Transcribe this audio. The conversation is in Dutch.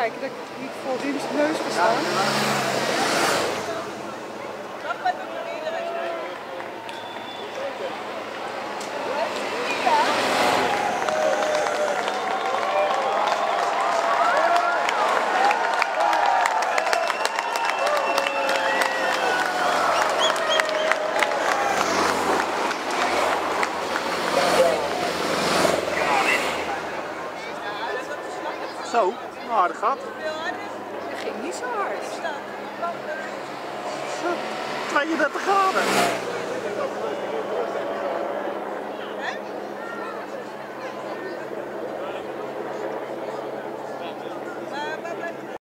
kijken dat ik niet voor wiens neus ga staan. Zo, een harde gat. Dat ging niet zo hard. 32 graden.